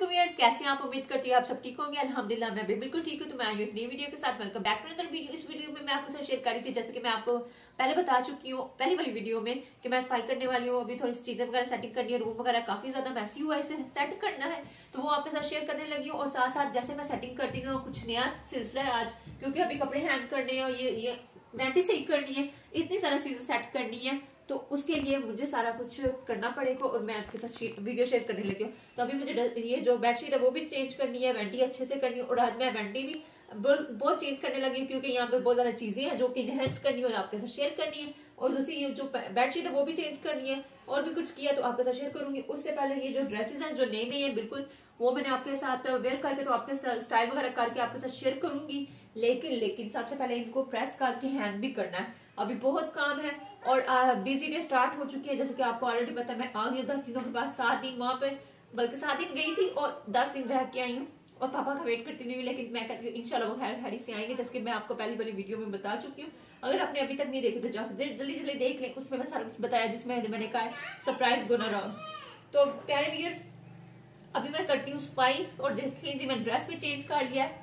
Viewers कैसे हैं आप? उम्मीद करती हूँ आप सब ठीक होंगे। अल्हम्दुलिल्लाह, मैं भी बिल्कुल ठीक हूँ तो मैं आई एक नई वीडियो के साथ। वेलकम बैक टू वीडियो इस वीडियो में मैं आपके साथ शेयर कर रही थी, जैसे कि मैं आपको पहले बता चुकी हूँ, पहली वाली वीडियो में कि मैं सफ़ाई करने वाली हूँ। अभी थोड़ी सी चीज़ें वगैरह सेटिंग करनी है रूम वगैरह काफ़ी ज़्यादा मैसी हुआ है, इसे सेट करना है तो वो आपके साथ शेयर करने लगी हूँ। और साथ साथ जैसे मैं सेटिंग करती हूँ, कुछ नया सिलसिला है आज, क्योंकि अभी कपड़े हैंग करने हैं और ये ये वैंटी सही करनी है। इतनी सारी चीज़ें सेट करनी है। तो उसके लिए मुझे सारा कुछ करना पड़ेगा और मैं आपके साथ वीडियो शेयर करने लगी हूँ। तो अभी मुझे ये जो बेडशीट है वो भी चेंज करनी है वेंटी अच्छे से करनी है और आज मैं वेंटी भी बहुत चेंज करने लगी हूँ क्योंकि यहाँ पे बहुत ज़्यादा चीज़ें हैं जो कि इनहेंस करनी है और आपके साथ शेयर करनी है। और दूसरी ये जो बेडशीट है वो भी चेंज करनी है और भी कुछ किया तो आपके साथ शेयर करूँगी। उससे पहले ये जो ड्रेसेस हैं, जो नई नई है, बिल्कुल वो मैंने आपके साथ वेयर करके तो आपके स्टाइल वगैरह करके आपके साथ शेयर करूँगी। लेकिन लेकिन सबसे पहले इनको प्रेस करके हैंग भी करना है। अभी बहुत काम है और बिज़ी डे स्टार्ट हो चुकी है, जैसे कि आपको ऑलरेडी पता मैं आ गई हूँ दस दिनों के बाद, सात दिन वहाँ पे, बल्कि सात दिन गई थी और दस दिन रह के आई हूँ। और पापा का वेट करती नहीं लेकिन मैं कहती हूँ, इंशाल्लाह वो खैर खैरी से आएँगे, जैसे मैं आपको पहली वाली वीडियो में बता चुकी हूँ। अगर आपने अभी तक नहीं देखी तो जल्दी जल्दी देख लें, उसमें मैं सारा कुछ बताया, जिसमें मैंने कहा सरप्राइज़ गुना रहा तो प्यारे वियर्स अभी मैं करती हूँ सफ़ाई और देखिए जी, मैंने ड्रेस भी चेंज कर लिया है।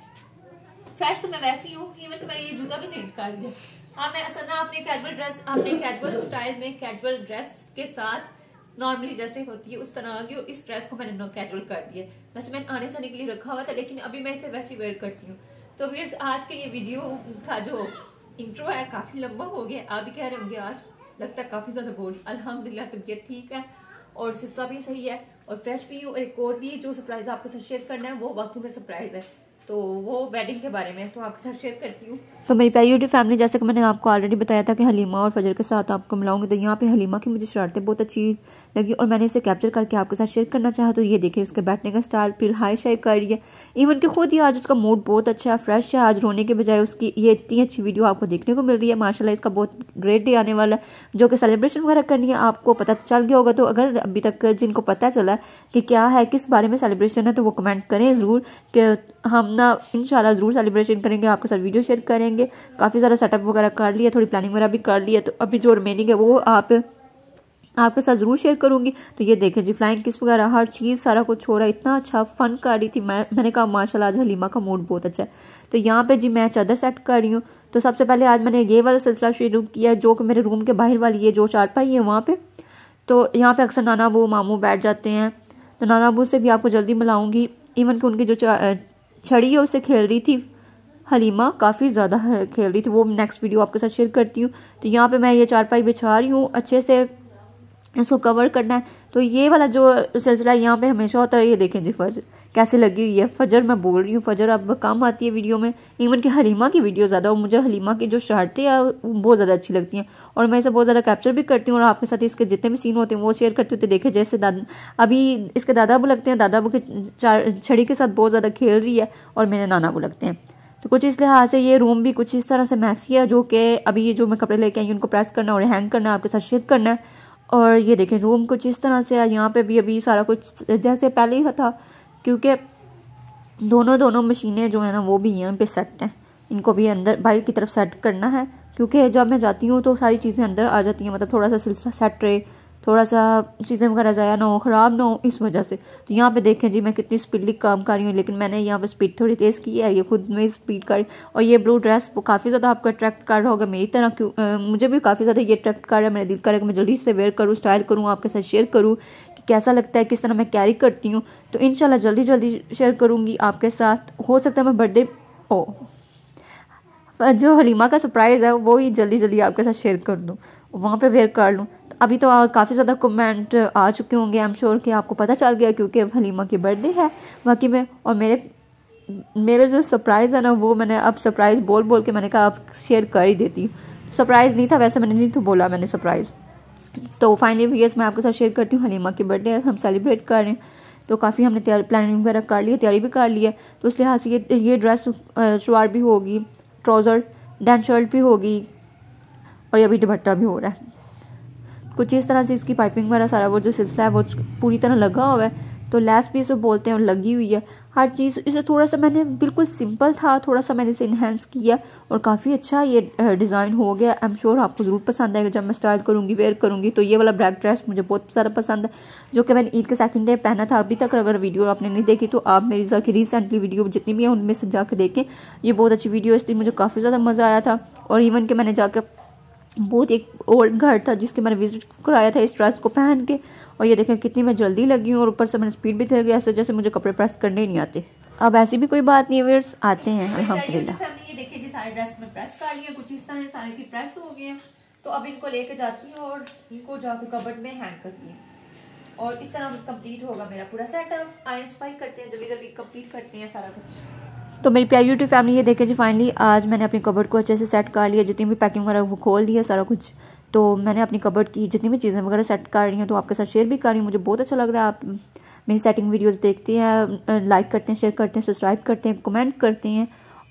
फ्रेश तो मैं वैसी हूँ इवन तो मैंने ये जूता भी चेंज कर लिया हाँ असल ना अपने कैजुअल ड्रेस अपने कैजुअल स्टाइल में कैजुअल ड्रेस के साथ नॉर्मली जैसे होती है, उस तरह की इस ड्रेस को मैंने कैजुअल कर दिया। वैसे मैंने आने जाने के लिए रखा हुआ था, लेकिन अभी मैं इसे वैसी वेयर करती हूँ। तो वीर आज के लिए वीडियो का जो इंट्रो है, काफ़ी लंबा हो गया, आप भी कह रहे होंगे, आज लगता है काफ़ी ज़्यादा बोल अल्हम्दुलिल्लाह, तबीयत ठीक है और सिस्सा भी सही है और फ्रेश भी हूँ। एक और भी जो सरप्राइज़ आपके साथ शेयर करना है, वो वाकई में सरप्राइज़ है। तो वो वेडिंग के बारे में तो आपके साथ शेयर करती हूँ। तो मेरी प्यारी यूट्यूब फैमिली जैसे कि मैंने आपको ऑलरेडी बताया था कि हलीमा और फजर के साथ आपको मिलाऊँगी तो यहाँ पे हलीमा की मुझे शरारतें बहुत अच्छी लगी और मैंने इसे कैप्चर करके आपके साथ शेयर करना चाहा तो ये देखिए उसके बैठने का स्टाइल फिर हाई शाई कर रही है। इवन कि खुद ही आज उसका मूड बहुत अच्छा है फ्रेश है, आज रोने के बजाय उसकी ये इतनी अच्छी वीडियो आपको देखने को मिल रही है। माशाला इसका बहुत ग्रेट डे आने वाला है, जो कि सेलिब्रेशन वगैरह करनी है, आपको पता चल गया होगा। तो अगर अभी तक जिनको पता चला कि क्या है, किस बारे में सेलिब्रेशन है तो वो कमेंट करें ज़रूर कि हम ना इन ज़रूर सेलिब्रेशन करेंगे, आपके साथ वीडियो शेयर करेंगे। काफ़ी सारा सेटअप वगैरह कर लिया, थोड़ी प्लानिंग वगैरह भी कर लिया तो अभी जो रिमेनिंग है वो आप, आपके साथ ज़रूर शेयर करूँगी। तो ये देखें जी फ्लाइंग किस वगैरह, हर चीज़ सारा कुछ हो रहा है, इतना अच्छा फन कर रही थी। मैं, मैंने कहा, माशाल्लाह, आज हलीमा का मूड बहुत अच्छा है। तो यहाँ पे जी मैं चादर सेट कर रही हूँ। तो सबसे पहले आज मैंने ये वाला सिलसिला शुरू किया, जो कि मेरे रूम के बाहर वाली, ये जो चारपाई है वहाँ पर तो यहाँ पर अक्सर नाना अबू मामू बैठ जाते हैं। तो नाना अबू से भी आपको जल्दी मिलाऊँगी। इवन कि उनकी जो छड़ी है उसे खेल रही थी। हलीमा काफ़ी ज़्यादा खेल रही थी। वो नेक्स्ट वीडियो आपके साथ शेयर करती हूँ। तो यहाँ पे मैं ये चारपाई बिछा रही हूँ। अच्छे से इसको कवर करना है। तो ये वाला जो सिलसिला यहाँ पे हमेशा होता है, ये देखें जी फजर कैसे लगी हुई है? फजर, मैं बोल रही हूँ, फजर, अब कम आती है वीडियो में। इवन कि हलीमा की वीडियो ज़्यादा और मुझे हलीमा की जो शर्तें हैं बहुत ज़्यादा अच्छी लगती हैं। और मैं इसे बहुत ज़्यादा कैप्चर भी करती हूँ और आपके साथ इसके जितने भी सीन होते हैं, वो शेयर करती हूँ। तो देखे जैसे दादा, अभी इसके दादा वो लगते हैं दादा वो के छड़ी के साथ बहुत ज़्यादा खेल रही है और मेरे नाना वो लगते हैं। तो कुछ इस लिहाज से ये रूम भी कुछ इस तरह से मैसी है, जो कि अभी ये जो मैं कपड़े लेके आई उनको प्रेस करना और हैंग करना, आपके साथ शेयर करना है। और ये देखें रूम कुछ इस तरह से है, यहाँ पे भी अभी सारा कुछ, जैसे पहले ही था क्योंकि दोनों दोनों मशीनें जो है ना, वो भी यहाँ पे सेट हैं। इनको भी अंदर, बाहर की तरफ़ सेट करना है। क्योंकि जब मैं जाती हूँ तो सारी चीज़ें अंदर आ जाती हैं। मतलब थोड़ा सा सिलसिला सेट रहे थोड़ा सा चीज़ें वगैरह ज़ाया ना हो, ख़राब ना हो, इस वजह से। तो यहाँ पे देखें जी, मैं कितनी स्पीडली काम कर रही हूँ, लेकिन मैंने यहाँ पे स्पीड थोड़ी तेज़ की है। ये खुद में स्पीड कर और ये ब्लू ड्रेस वो काफ़ी ज़्यादा आपको अट्रैक्ट कर रहा होगा मेरी तरह। क्यों मुझे भी काफ़ी ज़्यादा ये अट्रैक्ट कर रहा है। मेरा दिल करे कि मैं जल्दी से वेयर करूँ स्टाइल करूँ, आपके साथ शेयर करूँ। कैसा लगता है, किस तरह मैं कैरी करती हूँ तो इन जल्दी जल्दी शेयर करूँगी आपके साथ। हो सकता है मैं बर्थडे ओ। जो हलीमा का सरप्राइज़ है, वो ही जल्दी जल्दी आपके साथ शेयर कर दूँ। वहाँ पे वेयर कर लूँ। अभी तो काफ़ी ज़्यादा कमेंट आ चुके होंगे आई एम श्योर कि आपको पता चल गया, क्योंकि अब हलीमा की बर्थडे है। बाकी में और मेरे मेरे जो सरप्राइज़ है ना, वो मैंने अब सरप्राइज़ बोल बोल के मैंने कहा आप शेयर कर ही देती सरप्राइज़ नहीं था, वैसे मैंने नहीं तो बोला मैंने सरप्राइज़ तो फाइनली वीयर्स मैं आपके साथ शेयर करती हूँ हलीमा की बर्थडे हम सेलिब्रेट कर रहे हैं। तो काफ़ी हमने तैयारी प्लानिंग वगैरह कर ली है, तैयारी भी कर ली है। तो उस लिहाज से ये ये ड्रेस शलवार भी होगी ट्राउज़र दैन शर्ट भी होगी, और ये अभी दुपट्टा भी हो रहा है। कुछ इस तरह से इसकी पाइपिंग वगैरह सारा वो जो सिलसिला है, वो पूरी तरह लगा हुआ है। तो लैस भी इसे बोलते हैं और लगी हुई है। हर चीज़, इसे थोड़ा सा मैंने बिल्कुल सिंपल था थोड़ा सा मैंने इसे इन्हेंस किया और काफ़ी अच्छा ये डिज़ाइन हो गया। आई एम श्योर आपको ज़रूर पसंद आएगा। जब मैं स्टाइल करूँगी वेयर करूँगी तो ये वाला ब्लैक ड्रेस मुझे बहुत सारा पसंद है, जो कि मैंने ईद के सेकंड डे पहना था। अभी तक अगर वीडियो आपने नहीं देखी तो आप मेरी जाके रिसेंटली वीडियो जितनी भी है, उनमें से जाकर देखें। ये बहुत अच्छी वीडियो इसलिए मुझे काफ़ी ज़्यादा मज़ा आया था। और इवन कि मैंने जाकर बहुत एक और घर था, जिसके मैंने विज़िट कराया था इस ड्रेस को पहन के। और ये देखें कितनी मैं जल्दी लगी हूँ और ऊपर से मैंने स्पीड भी दे गया ऐसे जैसे मुझे कपड़े प्रेस करने ही नहीं आते। अब ऐसी भी कोई बात नहीं वेयर्स आते हैं अलहमदिल्ला देखिए जी सारे ड्रेस में प्रेस कर लिए कुछ इस तरह सारे की प्रेस हो गए हैं। तो अब इनको लेके जाती हूँ और इनको जाकर कबर्ड में हैंग करती हूँ। और इस तरह कंप्लीट होगा मेरा पूरा सेटअप आई स्पाइक करते हैं जल्दी जल्दी कंप्लीट करते हैं सारा कुछ। तो मेरी प्यारी यूट्यूब फैमिली ये देखे जी फाइनली आज मैंने अपनी कबर्ड को अच्छे से सेट कर लिया जितनी भी पैकिंग वगैरह वो खोल दिया सारा कुछ। तो मैंने अपनी कबर्ड की जितनी भी चीज़ें वगैरह सेट कर रही हैं तो आपके साथ शेयर भी कर रही हूँ। मुझे बहुत अच्छा लग रहा है। आप मेरी सेटिंग वीडियोस देखते हैं लाइक करते हैं शेयर करते हैं सब्सक्राइब करते हैं कमेंट करते हैं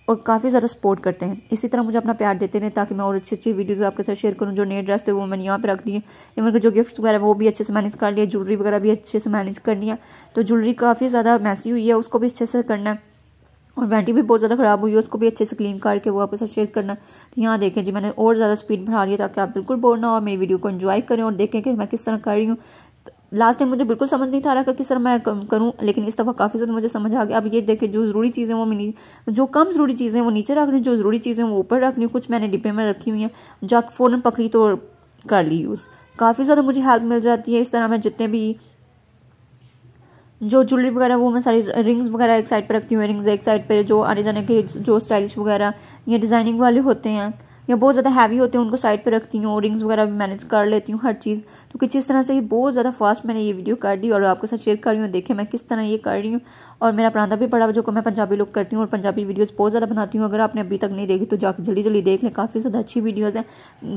और काफ़ी ज़्यादा सपोर्ट करते हैं। इसी तरह मुझे अपना प्यार देते रहें ताकि मैं और अच्छी अच्छी वीडियोज़ आपके साथ शेयर करूँ, जो नए ड्रेस थे वो मैंने यहाँ पर रख दिए। इवन के जो गिफ्ट्स वगैरह वो भी अच्छे से मैनेज कर लिया ज्वेलरी वगैरह भी अच्छे से मैनेज कर लिया। तो ज्वेलरी काफ़ी ज़्यादा मैसी हुई है, उसको भी अच्छे से करना है। और वैंटी भी बहुत ज़्यादा ख़राब हुई है, उसको भी अच्छे से क्लीन करके वो आपके साथ शेयर करना। तो यहाँ देखें जी, मैंने और ज़्यादा स्पीड बढ़ा लिया ताकि आप बिल्कुल बोर ना हो, मेरी वीडियो को एंजॉय करें और देखें कि मैं किस तरह कर रही हूँ। लास्ट टाइम मुझे बिल्कुल समझ नहीं था रहा कि किस तरह मैं करूँ, लेकिन इस दफ़ा काफ़ी ज़्यादा मुझे समझ आ गया। अब ये देखें, जो ज़रूरी चीज़ें वो मैं जो कम ज़रूरी चीज़ें वो नीचे रख रही जो ज़रूरी चीज़ें वो ऊपर रख रही कुछ मैंने डिब्बे में रखी हुई हैं, जो फ़ौरन पकड़ी तो कर ली यूज़। काफ़ी ज़्यादा मुझे हेल्प मिल जाती है, इस तरह मैं जितने भी जो ज्वेलरी वगैरह, वो मैं सारी रिंग्स वगैरह एक साइड पर रखती हूँ रिंग्स एक साइड पर जो आने जाने के जो स्टाइलिश वगैरह, या डिज़ाइनिंग वाले होते हैं। या बहुत ज़्यादा हैवी होते हैं, उनको साइड पर रखती हूँ रिंग्स वगैरह भी मैनेज कर लेती हूँ हर चीज़। तो कुछ इस तरह से ये बहुत ज़्यादा फास्ट मैंने ये वीडियो कर दी और आपके साथ शेयर कर रही हूँ, देखें मैं किस तरह ये कर रही हूँ। और मेरा प्रांता भी पड़ा, जो को मैं पंजाबी लुक करती हूँ और पंजाबी वीडियोज़ बहुत ज़्यादा बनाती हूँ। अगर आपने अभी तक नहीं देखी तो जाकर जल्दी जल्दी देख लें, काफ़ी ज़्यादा अच्छी वीडियोज़ हैं।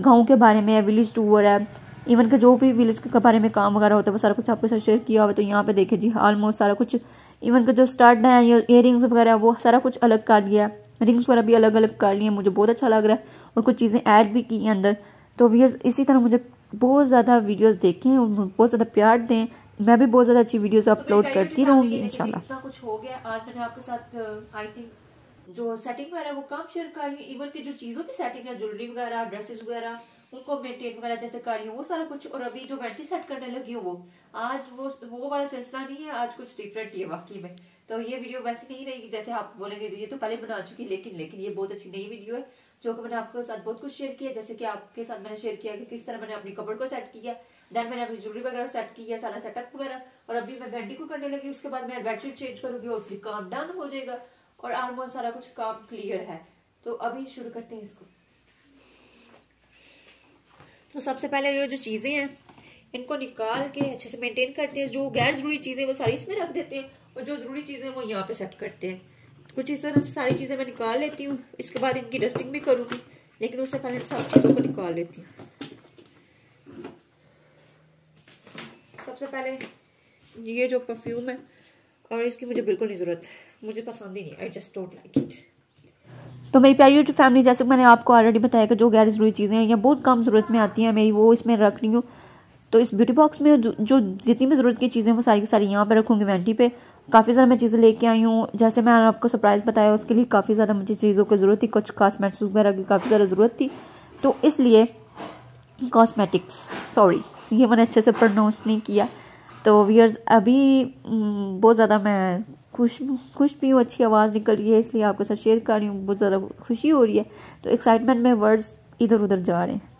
गाँव के बारे में विलेज टूर है इवन के जो भी विलेज के बारे में काम वगैरह होता है वो सारा कुछ आपके साथ शेयर किया हुआ तो यहाँ पे देखे जी ऑलमोस्ट सारा कुछ इवन के जो स्टार्ट है ईयर रिंग्स वगैरह वो सारा कुछ अलग कर लिया रिंग्स वगैरह भी अलग अलग काट लिए मुझे बहुत अच्छा लग रहा है और कुछ चीज़ें ऐड भी की हैं अंदर। तो वीडियोज़ इसी तरह मुझे बहुत ज़्यादा वीडियोज़ देखें और बहुत ज़्यादा प्यार दें। मैं भी बहुत ज़्यादा अच्छी वीडियोज़ अपलोड करती रहूँगी इनशाला कुछ हो गया आज मैंने आपके साथ आई थिंक जो सेटिंग वगैरह वो काम शेयर कर रही है इवन की जो चीज़ों की सेटिंग है ज्वेलरी वगैरह ड्रेसेस वगैरह उनको मेंटेन वगैरह जैसे कर रही हूँ, वो सारा कुछ, और अभी जो वेंटी सेट करने लगी हूँ वो, आज वो वो वाला सिलसिला नहीं है, आज कुछ डिफरेंट ही है वाकई में। तो ये वीडियो वैसे नहीं रहेगी, जैसे आप बोलेंगे तो ये तो पहले बना चुकी लेकिन लेकिन ये बहुत अच्छी नई वीडियो है, जो कि मैंने आपके साथ बहुत कुछ शेयर किया जैसे कि आपके साथ मैंने शेयर किया कि किस तरह मैंने अपनी कपड़ को सेट किया देन मैंने अपनी ज्वेलरी वगैरह सेट किया, सारा सेटअप वगैरह, और अभी मैं घंटी को करने लगी, उसके बाद मैं बेडशीट चेंज करूँगी, और फिर काम डन हो जाएगा, और ऑलमोस्ट सारा कुछ काम क्लियर है। तो अभी शुरू करते हैं इसको। तो सबसे पहले ये जो चीज़ें हैं, इनको निकाल के अच्छे से मेंटेन करते हैं। जो गैर ज़रूरी चीज़ें, वो सारी इसमें रख देते हैं और जो ज़रूरी चीज़ें वो यहाँ पे सेट करते हैं। कुछ इस तरह से सारी चीज़ें मैं निकाल लेती हूँ। इसके बाद इनकी डस्टिंग भी करूँगी, लेकिन उससे पहले सब चीज़ों को निकाल लेती हूँ। सबसे पहले ये जो परफ्यूम है, और इसकी मुझे बिल्कुल नहीं ज़रूरत। मुझे पसंद ही नहीं I just don't like it तो मेरी प्यारी यूट्यूब फैमिली जैसे मैंने आपको ऑलरेडी बताया कि जो गैर ज़रूरी चीज़ें हैं, या बहुत कम ज़रूरत में आती हैं, मेरी वो इसमें रख रही हूँ। तो इस ब्यूटी बॉक्स में जो जितनी भी ज़रूरत की चीज़ें वो सारी की सारी यहाँ पर रखूँगी वेंटी पे काफ़ी ज़्यादा मैं चीज़ें लेके आई हूँ। जैसे मैं आपको सरप्राइज़ बताया, उसके लिए काफ़ी ज़्यादा मुझे चीज़ों की ज़रूरत थी, कुछ कॉस्मेटिक्स वगैरह की काफ़ी ज़्यादा ज़रूरत थी। तो इसलिए कॉस्मेटिक्स सॉरी ये मैंने अच्छे से प्रोनाउंस नहीं किया। तो वियर्स अभी बहुत ज़्यादा मैं खुश खुश भी हूँ अच्छी आवाज़ निकल रही है इसलिए आपके साथ शेयर कर रही हूँ बहुत ज़्यादा खुशी हो रही है। तो एक्साइटमेंट में वर्ड्स इधर उधर जा रहे हैं।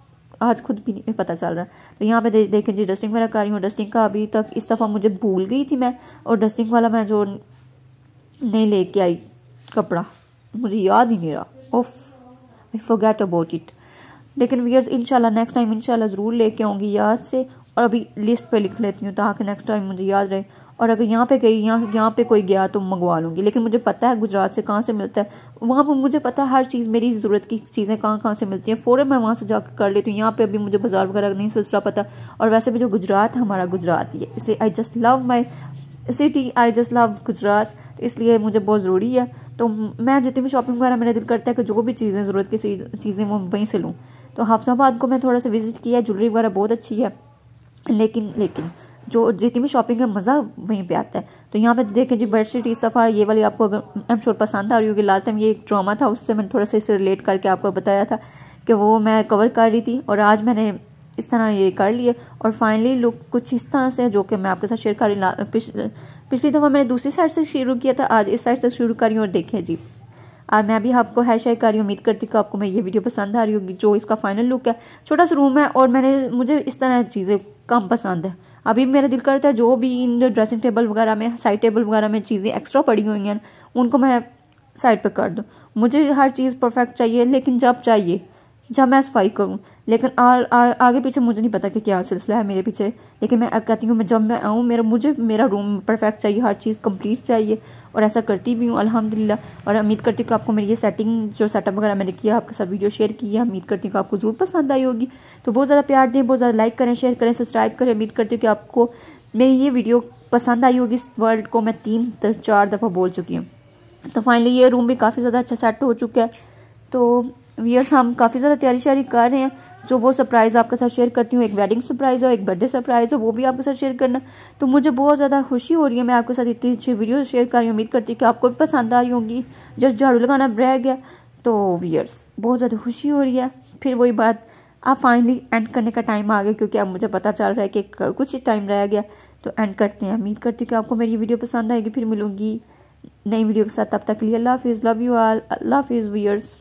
आज खुद भी नहीं पता चल रहा। तो यहाँ पे दे, देखें जी डस्टिंग वगैरह कर रही हूँ। डस्टिंग का अभी तक इस दफ़ा मुझे भूल गई थी मैं और डस्टिंग वाला मैं जो नहीं लेके आई कपड़ा मुझे याद ही नहीं रहा। Oof I forgot about it लेकिन वियर्स इंशाल्लाह नेक्स्ट टाइम इंशाल्लाह ज़रूर लेके आऊँगी याद से। और अभी लिस्ट पे लिख लेती हूँ ताकि नेक्स्ट टाइम मुझे याद रहे। और अगर यहाँ पे गई, यहाँ यहाँ पे कोई गया तो मंगवा लूँगी। लेकिन मुझे पता है गुजरात से कहाँ से मिलता है। वहाँ पर मुझे पता है हर चीज़, मेरी ज़रूरत की चीज़ें कहाँ कहाँ से मिलती हैं। फ़ौरन मैं वहाँ से जाकर कर लेती हूँ। यहाँ पे अभी मुझे बाज़ार वगैरह नहीं सिलसिला पता। और वैसे भी जो गुजरात हमारा गुजरात ही है। इसलिए I just love my city I just love Gujarat. इसलिए मुझे बहुत ज़रूरी है। तो मैं जितनी भी शॉपिंग वगैरह मेरा दिल करता है कि जो भी चीज़ें, ज़रूरत की चीज़ें वो वहीं से लूँ। तो हाफसाबाद को मैं थोड़ा सा विज़िट किया ज्वेलरी वगैरह बहुत अच्छी है। लेकिन लेकिन जो जितनी भी शॉपिंग है मज़ा वहीं पे आता है। तो यहाँ पे देखें जी बेडशीट इस दफ़ा ये वाली आपको अगर एम श्योर पसंद आ रही होगी। लास्ट टाइम ये एक ड्रामा था उससे मैंने थोड़ा सा इसे रिलेट करके आपको बताया था कि वो मैं कवर कर रही थी और आज मैंने इस तरह ये कर लिए और फाइनली लुक कुछ इस तरह से जो कि मैं आपके साथ शेयर कर रही पिछ, पिछली दफ़ा मैंने दूसरी साइड से शुरू किया था आज इस साइड से शुरू करी हूँ। और देखें जी आज मैं भी आपको है शेयर कर रही हूँ। उम्मीद करती हूँ आपको मैं ये वीडियो पसंद आ रही होगी जो इसका फाइनल लुक है। छोटा सा रूम है और मैंने मुझे इस तरह चीज़ें कम पसंद है। अभी मेरा दिल करता है जो भी इन ड्रेसिंग टेबल वगैरह में साइड टेबल वगैरह में चीज़ें एक्स्ट्रा पड़ी हुई हैं, उनको मैं साइड पर कर दूँ। मुझे हर चीज़ परफेक्ट चाहिए, लेकिन जब चाहिए, जब मैं सफ़ाई करूँ लेकिन आ, आ, आगे पीछे मुझे नहीं पता कि क्या सिलसिला है मेरे पीछे। लेकिन मैं कहती हूँ मैं जब मैं आऊँ मेरा मुझे मेरा रूम परफेक्ट चाहिए हर चीज़ कंप्लीट चाहिए। और ऐसा करती भी हूँ अल्हम्दुलिल्लाह। और उम्मीद करती हूँ कि आपको मेरी ये सेटिंग जो सेटअप वगैरह मैंने किया आपके साथ वीडियो शेयर की है उम्मीद करती हूँ कि आपको ज़रूर पसंद आई होगी। तो बहुत ज़्यादा प्यार दें बहुत ज़्यादा लाइक करें शेयर करें सब्सक्राइब करें। उम्मीद करती हूँ कि आपको मेरी ये वीडियो पसंद आई होगी। इस वर्ड को मैं तीन चार दफ़ा बोल चुकी हूँ। तो फाइनली ये रूम भी काफ़ी ज़्यादा अच्छा सेट हो चुका है। तो वियर्स हम काफ़ी ज़्यादा तैयारी शारी कर रहे हैं। जो वो सरप्राइज़ आपके साथ शेयर करती हूँ, एक वेडिंग सरप्राइज़ है, एक बर्थडे सरप्राइज़ है, वो भी आपके साथ शेयर करना। तो मुझे बहुत ज़्यादा खुशी हो रही है, मैं आपके साथ इतनी अच्छी वीडियो शेयर कर रही हूँ उम्मीद करती हूँ कि आपको भी पसंद आ रही होंगी। जस्ट झाड़ू लगाना रह गया। तो वियर्स बहुत ज़्यादा खुशी हो रही है। फिर वही बात, आप फाइनली एंड करने का टाइम आ गया, क्योंकि अब मुझे पता चल रहा है कि कुछ ही टाइम रह गया। तो एंड करते हैं। उम्मीद करती हूँ कि आपको मेरी वीडियो पसंद आएगी। फिर मिलूँगी नई वीडियो के साथ। तब तक लिए अल्लाह हाफिज़ लव यू आल अल्लाह हाफिज़ वियर्स